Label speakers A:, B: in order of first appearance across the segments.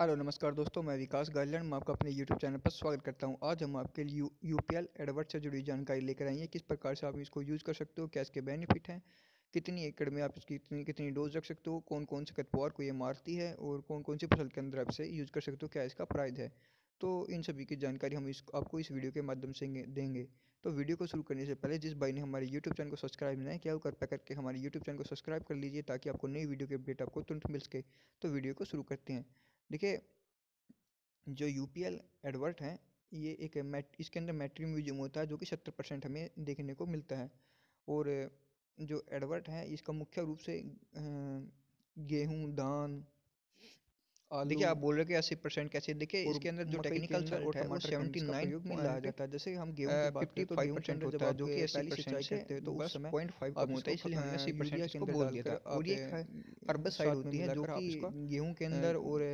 A: Hello, नमस्कार दोस्तों, मैं विकास गार्लैंड मैं आपका अपने यूट्यूब चैनल पर स्वागत करता हूँ। आज हम आपके लिए यू पी एल एडवर्ट से जुड़ी जानकारी लेकर आए हैं, किस प्रकार से आप इसको यूज़ कर सकते हो, क्या इसके बेनिफिट हैं, कितनी एकड़ में आप इसकी कितनी कितनी डोज रख सकते हो कौन कौन से खतपवार को ये मारती है, और कौन कौन सी फ़सल के अंदर आप इसे यूज़ कर सकते हो, क्या इसका प्राइज है। तो इन सभी की जानकारी हम इस, आपको इस वीडियो के माध्यम से देंगे। तो वीडियो को शुरू करने से पहले, जिस भाई ने हमारे यूट्यूब चैनल को सब्सक्राइब नहीं किया, वो कृपया करके हमारे यूट्यूब चैनल को सब्सक्राइब कर लीजिए, ताकि आपको नई वीडियो के अपडेट आपको तुरंत मिल सके। तो वीडियो को शुरू करते हैं। देखिए, जो यू पी एल एडवर्ट हैं, ये एक मैट, इसके अंदर मैट्री म्यूज़ियम होता है जो कि सत्तर परसेंट हमें देखने को मिलता है। और जो एडवर्ट है, इसका मुख्य रूप से गेहूँ, धान देखिए आप बोल रहे हैं अस्सी परसेंट कैसे देखिए इसके अंदर जो टेक्निकल रिज़ल्ट है वो सेवेंटी नाइन में लाया जाता है। जैसे हम गेहूँ की फाइव परसेंट होता है जो कि अस्सी परसेंट करते हैं तो उस समय पॉइंट फाइव कम होता है इसलिए हमने अस्सी परसेंट इसको बोल दिया था। और ये हर्बसाइड होती है जो कि गेहूँ के अंदर और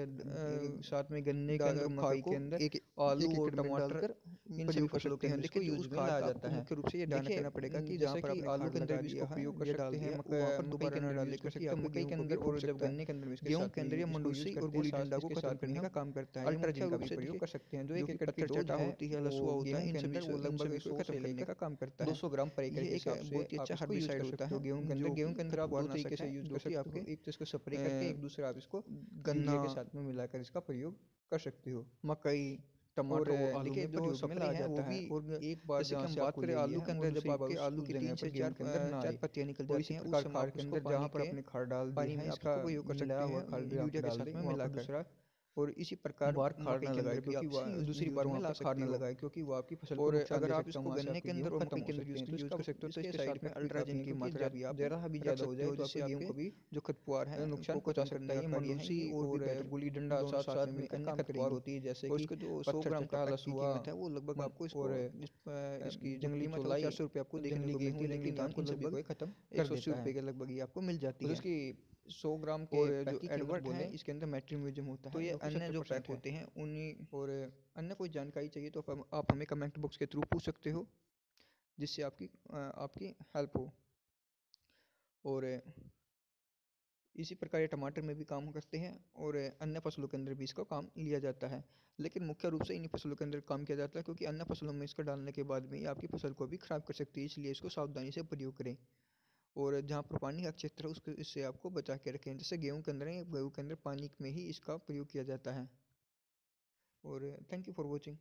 A: साथ में गन्ने के अंदर मकई के अंदर एक आलू और टमाटर इन सभी फ़सलों के अंदर यूज़ लाया जाता है। मुख्य रूप से ये ध्यान रखना पड़ेगा कि जहाँ पर आलू के अंदर भी इसको प्रयोग कर सकते हैं पर दोबारा अंदर हैं मकई के अंदर और जब गन्ने के अंदर गेहूँ के अंदर ये मंडूसी और गुली डंडा को खत्म करने का काम करता है। अल्ट्राजिन का भी प्रयोग कर सकते हैं। जो एक एकड़ की चटा होती है लसुआ होता है इन सभी को लगभग इसको खत्म करने का काम करता है। 200 ग्राम पर एकड़ के हिसाब से बहुत ही अच्छा हर्बिसाइड होता है गेहूँ के अंदर। गेहूँ के अंदर आप बहुत तरीके से यूज़ कर सकते हो एक तो इसको स्प्रे करके एक दूसरा आप इसको गन्ना के साथ में मिलाकर इसका प्रयोग कर सकते हो। मकई टमाटर आलू जो उसमें ला जाता है। और एक बार जैसे हम बात करें आलू के अंदर जब आपके आलू की तीन से चार अंदर चार पत्तियाँ निकल जाती हैं उस खाद के अंदर जहाँ पर अपने खाद डाल दी है इसका उपयोग कर सकते हैं यूरिया के साथ में मिलाकर और इसी प्रकार बार खाद ना लगाए क्योंकि दूसरी बार में खाद ना लगाए क्योंकि वो आपकी फ़सल और अगर आप इसको गन्ने के अंदर और के अंदर यूज़ कर सकते हो तो इसके साइड में अल्ट्राजिन की मात्रा भी आप जरा भी ज़्यादा हो जाए तो इससे गेहूँ को भी जो खतपुआर है नुकसान पहुँचा सकता है मनुष्य और गुली डंडा साथ साथ में अन्य खतपुआर होती है जैसे कि जो 100 ग्राम का लसुआ है वो लगभग आपको और इसकी जंगली चौलाई चार सौ रुपये आपको देखने को मिलती है लेकिन दाम को लगभग खत्म एक सौ अस्सी रुपये के लगभग ही। आपको मिल जाती है उसकी सौ ग्राम के जो एडवर्ट है इसके अंदर मैट्री म्यूज़ियम होता है तो ये अन्य जो पैक होते हैं। उन्हीं और अन्य कोई जानकारी चाहिए तो आप हमें कमेंट बॉक्स के थ्रू पूछ सकते हो जिससे आपकी आपकी हेल्प हो। और इसी प्रकार ये टमाटर में भी काम करते हैं और अन्य फ़सलों के अंदर भी इसका काम लिया जाता है। लेकिन मुख्य रूप से इन्हीं फ़सलों के अंदर काम किया जाता है क्योंकि अन्य फ़सलों में इसका डालने के बाद में आपकी फ़सल को भी खराब कर सकती है इसलिए इसको सावधानी से प्रयोग करें। और जहाँ पर पानी का क्षेत्र है, उसको, इससे आपको बचा के रखें। जैसे गेहूँ के अंदर गेहूँ के अंदर पानी में ही इसका प्रयोग किया जाता है। और थैंक यू फॉर वॉचिंग